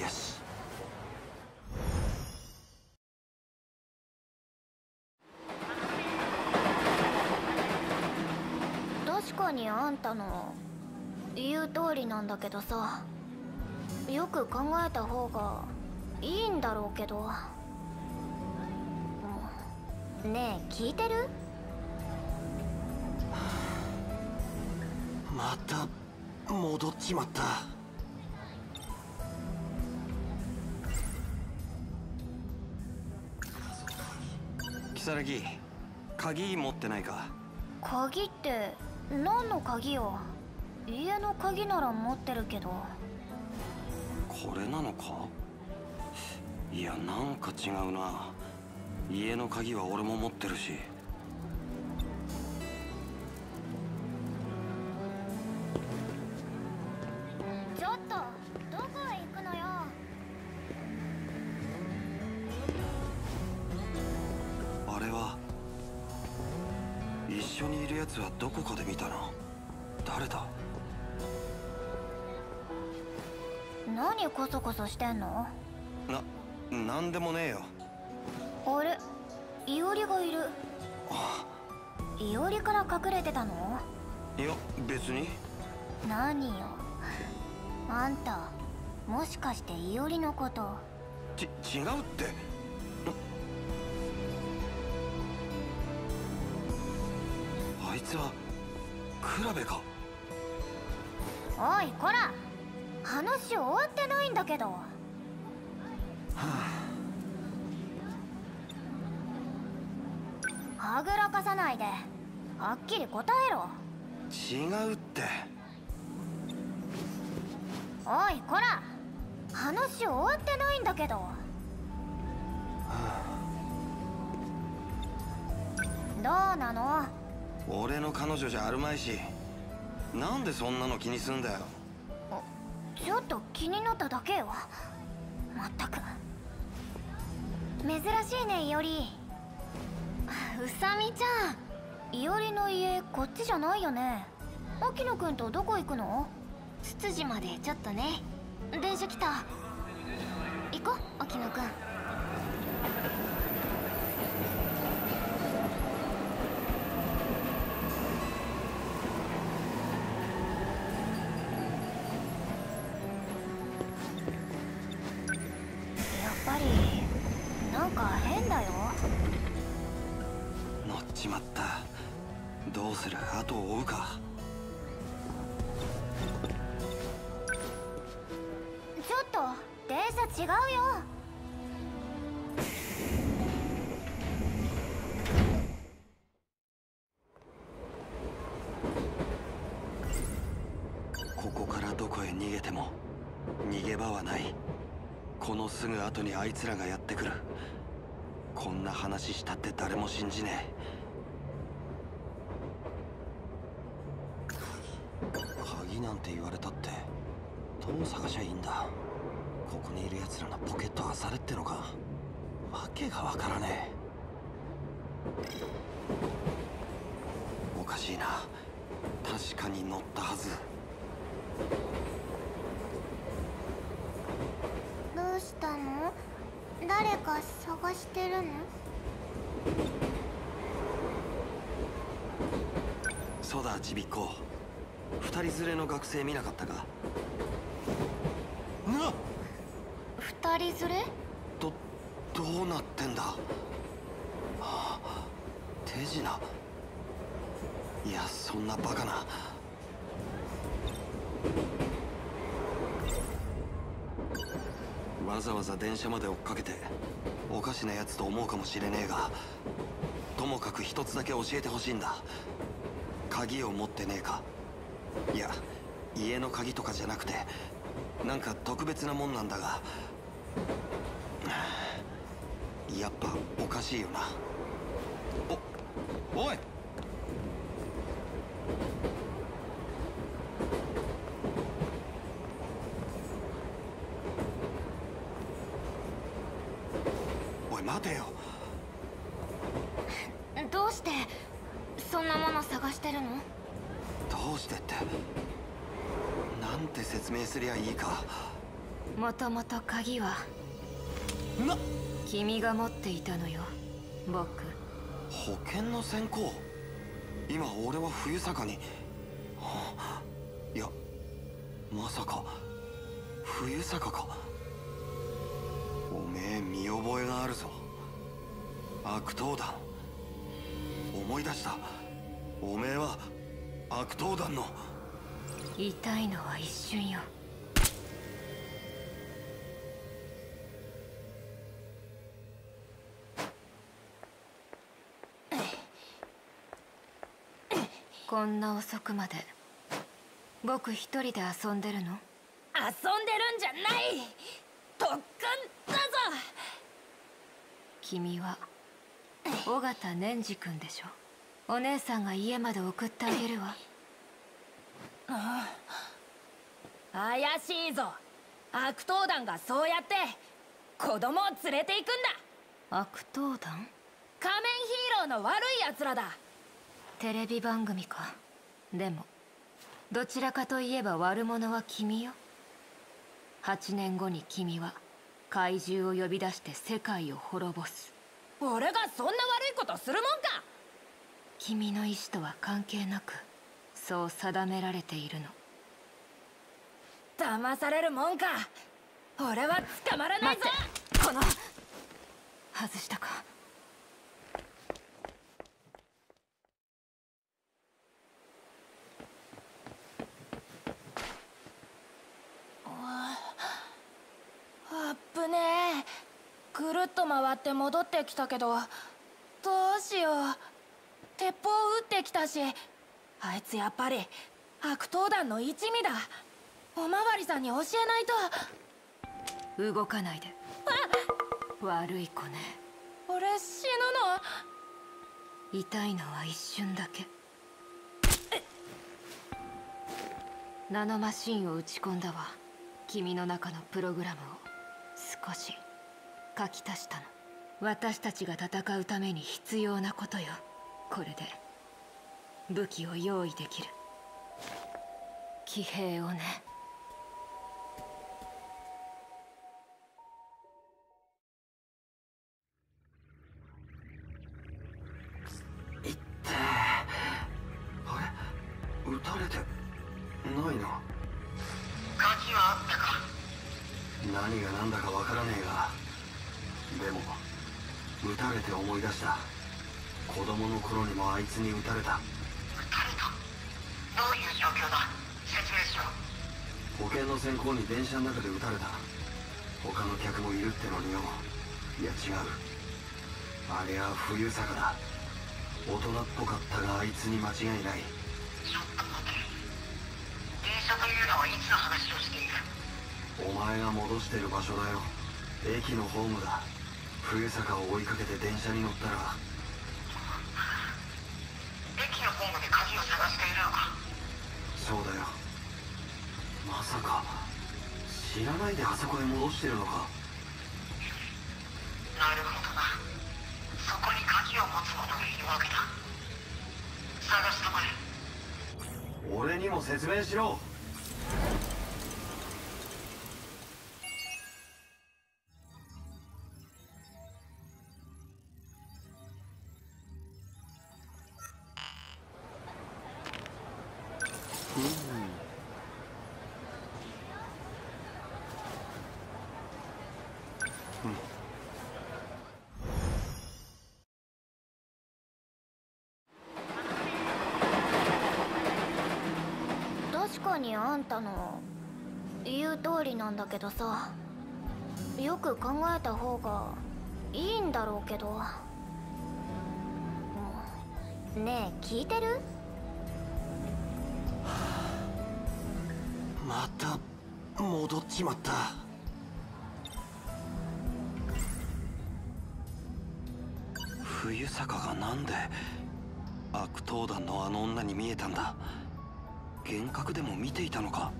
よし確かにあんたの言う通りなんだけどさよく考えた方がいいんだろうけど。ねえ聞いてる？また戻っちまった如月鍵持ってないか？鍵って何の鍵よ？家の鍵なら持ってるけど。これなのか？いやなんか違うな。家の鍵は俺も持ってるしやつはどこかで見たな。誰だ？何コソコソしてんの？ななんでもねえよ。あれいおりがいる。いおりから隠れてたの？いや別に。何よ？あんたもしかしていおりのこと。ち違うっていつはクラベか？おいこら。話終わってないんだけど。はぐらかさないで。はっきり答えろ。違うって。おいこら。話終わってないんだけど。どうなの？俺の彼女じゃあるまいしなんでそんなの気にすんだよ。ちょっと気になっただけよ。まったく。珍しいねいおり。うさみちゃん。いおりの家こっちじゃないよね。牧野くんとどこ行くの？ツツジまでちょっとね。電車来た。行こう沖野くん。乗っちまった。どうする？後を追うか。ちょっと電車違うよ。ここからどこへ逃げても逃げ場はない。このすぐ後にあいつらがやってくる。こんな話したって誰も信じねえ鍵なんて言われたってどう探しゃいいんだ。ここにいる奴らのポケットあされってのか。わけがわからねえ。おかしいな。確かに乗ったはず。どうしたの？誰か探してるの？そうだちびっこ二人連れの学生見なかったか？な二人連れ？どどうなってんだ、はあ、手品。いやそんなバカな。わざわざ電車まで追っかけておかしなやつと思うかもしれねえがともかく一つだけ教えてほしいんだ。鍵を持ってねえか？いや家の鍵とかじゃなくてなんか特別なもんなんだがやっぱおかしいよな。おおいおい待てよどうしてそんなもの探してるのどうしてってなんて説明すりゃいいか。もともと鍵は。な。君が持っていたのよ。僕。保険の先行。今俺は冬坂に。はあいやまさか。冬坂か。おめえ見覚えがあるぞ。悪党団。思い出した。おめえは悪党団の痛いのは一瞬よ。こんな遅くまで僕一人で遊んでるの？遊んでるんじゃない。特訓だぞ。君は尾形年次君でしょ。お姉さんが家まで送ってあげるわ怪しいぞ。悪党団がそうやって子供を連れて行くんだ。悪党団？仮面ヒーローの悪い奴らだ。テレビ番組か。でもどちらかといえば悪者は君よ。8年後に君は怪獣を呼び出して世界を滅ぼす。俺がそんな悪いことするもんか。君の意志とは関係なくそう定められているの。騙されるもんか。俺は捕まらないぞ。この。外したか。あっぶねえぐるっと回って戻ってきたけどどうしよう。鉄砲撃ってきたしあいつやっぱり悪党団の一味だ。おまわりさんに教えないと。動かないで。悪い子ね。俺死ぬの？痛いのは一瞬だけ。ナノマシンを打ち込んだわ。君の中のプログラムを。少し書き足したの。私たちが戦うために必要なことよ。これで武器を用意できる。騎兵をね。いってあれ？撃たれてないな。鍵はあったか？何が何だかわからねえが。でも撃たれて思い出した。子供の頃にもあいつに撃たれたどういう状況だ説明しろ保険の先行に電車の中で撃たれた。他の客もいるってのによ。いや違う。ありゃ冬坂だ。大人っぽかったがあいつに間違いない。ちょっと待て電車というのはいつの話をしている？お前が戻してる場所だよ。駅のホームだ。冬坂を追いかけて電車に乗ったら。駅のホームで鍵を探しているのか？そうだよまさか。知らないであそこへ戻してるのか。なるほどな。そこに鍵を持つ者がいるわけだ。探したまえ俺にも説明しろ確かにあんたの言う通りなんだけどさよく考えた方がいいんだろうけど。うんねえ聞いてる？また戻っちまった。冬坂がなんで悪党団のあの女に見えたんだ？幻覚でも見ていたのか？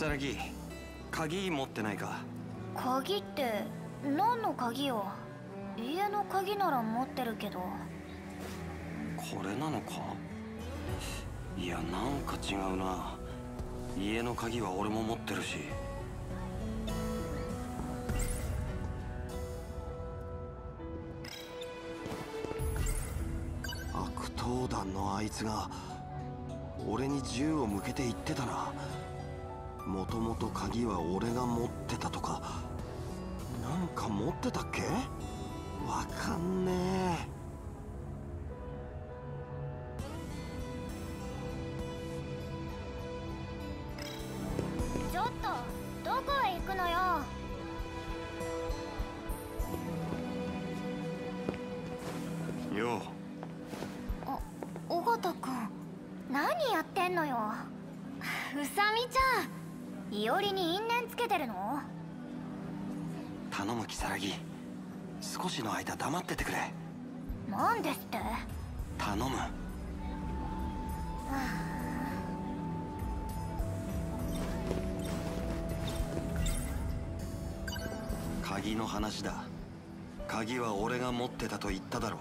如月鍵持ってないか？鍵って何の鍵よ家の鍵なら持ってるけど。これなのか？いやなんか違うな。家の鍵は俺も持ってるしのあいつが俺に銃を向けて言ってたな。もともと鍵は俺が持ってたとか。なんか持ってたっけ？わかんねえ。いおりに因縁つけてるの？う頼む如月。少しの間黙っててくれ。なんですって？頼む。鍵の話だ。鍵は俺が持ってたと言っただろう。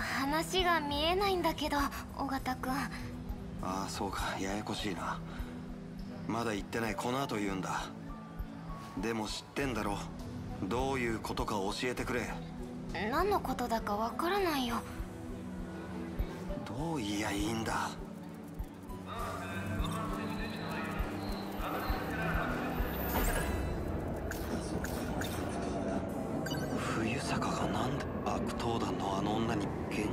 話が見えないんだけど尾形くん。ああそうか。ややこしいなまだ言ってないこの後言うんだ。でも知ってんだろ。どういうことか教えてくれ。何のことだかわからないよ。どう言いやいいんだ。冬坂がなんで悪党団のあの女に剣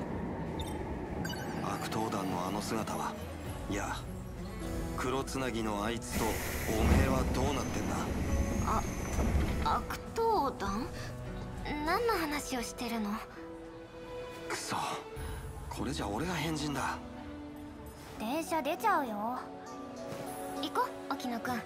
悪党団のあの姿は。いや黒つなぎのあいつとおめえはどうなってんだ？悪党団？何の話をしてるの？くそ。これじゃ俺が変人だ。電車出ちゃうよ。行こう沖野くん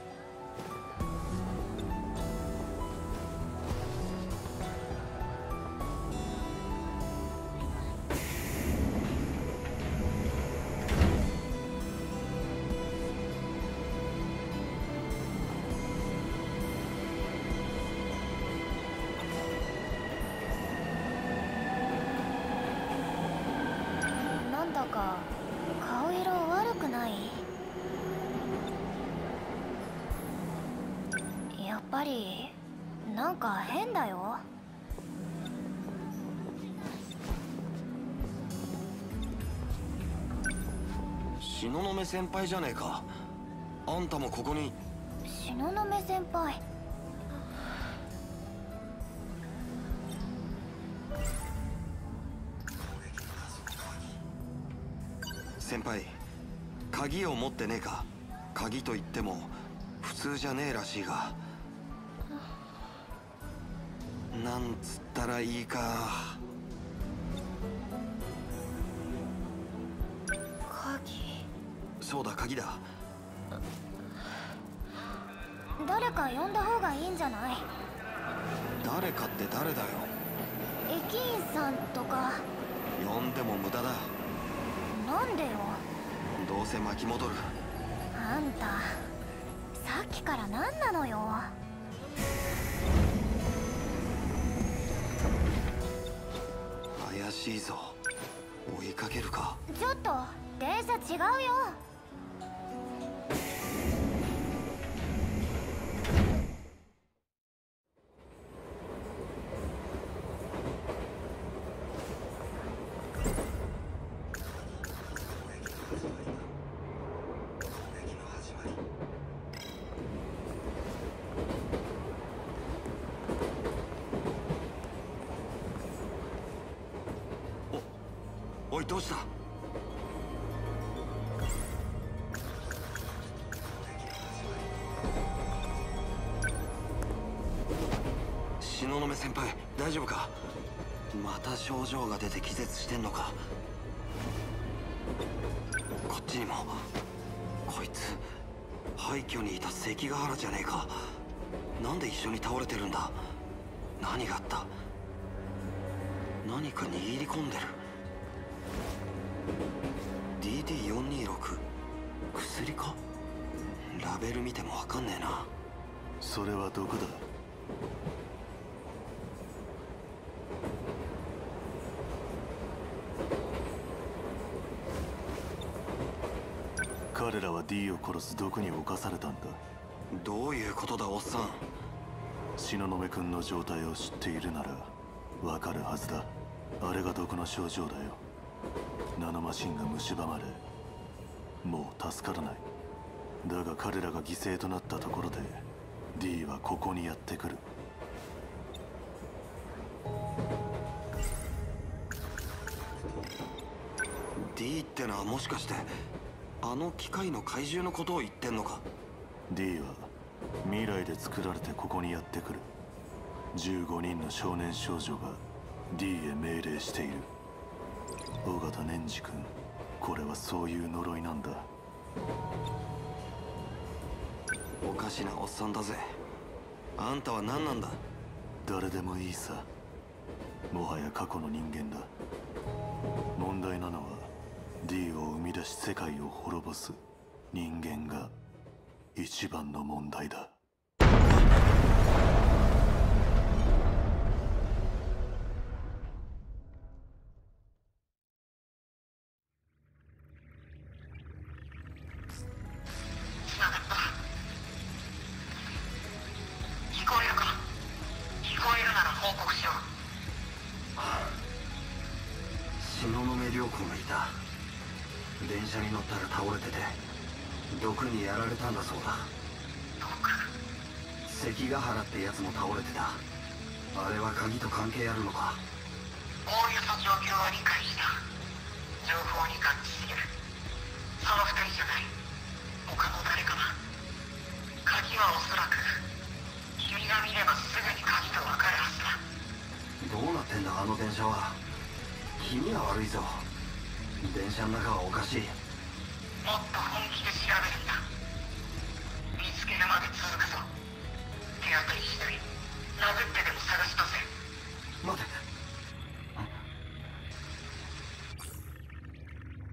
ぱりなんか変だよ。東雲先輩じゃねえか。あんたもここに。東雲先輩。先輩鍵を持ってねえか。鍵と言っても普通じゃねえらしいがなんつったらいいか。鍵？そうだ鍵だ。誰か呼んだ方がいいんじゃない？誰かって誰だよ。駅員さんとか。呼んでも無駄だ。なんでよ？どうせ巻き戻る。あんたさっきから何なのよ？怪しいぞ。追いかけるか。ちょっと電車違うよ。東雲先輩大丈夫か？また症状が出て気絶してんのか？こっちにも。こいつ廃墟にいた関ヶ原じゃねえか？なんで一緒に倒れてるんだ？何があった？何か握り込んでる？DD426 薬か？ラベル見てもわかんねえな。それはどこだらは D を殺す毒に侵されたんだ。どういうことだおっさん。東雲君の状態を知っているならわかるはずだ。あれが毒の症状だよ。ナノマシンが蝕まれもう助からない。だが彼らが犠牲となったところで D はここにやってくる。D ってのはもしかしてあの機械の怪獣のことを言ってんのか？D は未来で作られてここにやってくる。15人の少年少女が D へ命令している。尾形年次君これはそういう呪いなんだ。おかしなおっさんだぜ。あんたは何なんだ？誰でもいいさ。もはや過去の人間だ。問題なのは D を生み出し世界を滅ぼす人間が一番の問題だ。つながった聞こえるか？聞こえるなら報告しろ。東雲良子がいた電車に乗ったら倒れてて毒にやられたんだそうだ。毒？関ヶ原ってやつも倒れてた。あれは鍵と関係あるのか。おおよそ状況は理解した。情報に合致する。その二人じゃない。他の誰かな鍵はおそらく君が見ればすぐに鍵と分かるはずだ。どうなってんだあの電車は。気味が悪いぞ電車の中はおかしい。もっと本気で調べるんだ。見つけるまで続くぞ。手当たり次第。殴ってでも探し出せ。待て。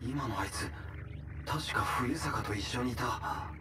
今のあいつ確か冬坂と一緒にいた